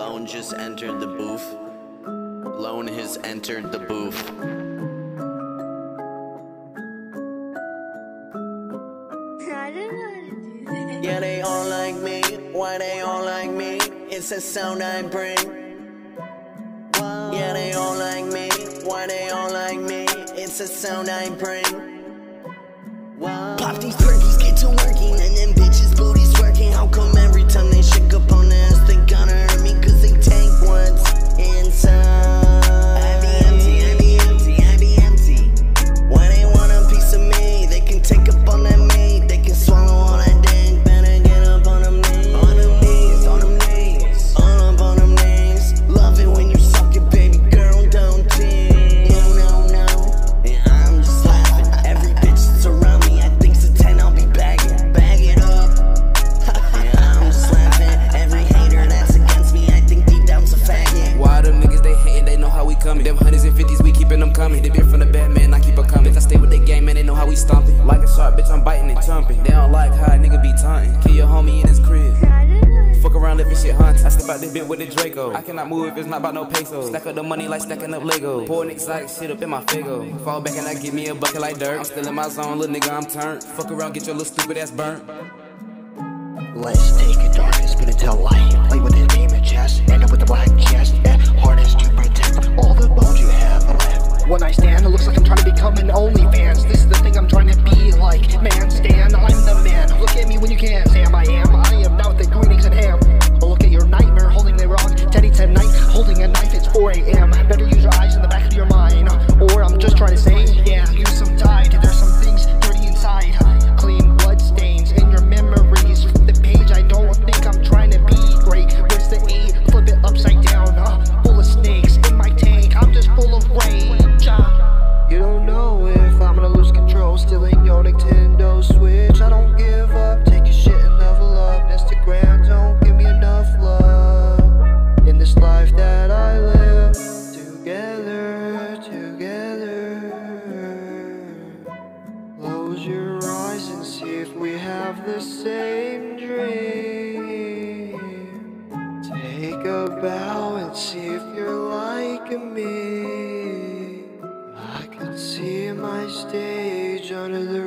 Lone just entered the booth. Lone has entered the booth. I don't know how to do that. Yeah, they all like me. Why they all like me? It's a sound I bring. Yeah, they all like me. Why they all like me? It's a sound I bring. Pop these coming. They been from the Batman, I keep a coming. I stay with the game, man, they know how we stomping. Like a shark, bitch, I'm biting and chomping. They don't like how a nigga be taunting. Kill your homie in his crib. Fuck around, living shit haunted. I step out this bit with the Draco. I cannot move if it's not about no pesos. Stack up the money like stacking up Lego. Poor niggas like shit up in my figo. Fall back and I give me a bucket like dirt. I'm still in my zone, little nigga, I'm turned. Fuck around, get your little stupid ass burnt. Let's take it dark and spin light. Have the same dream. Take a bow and see if you're like me. I can see my stage under the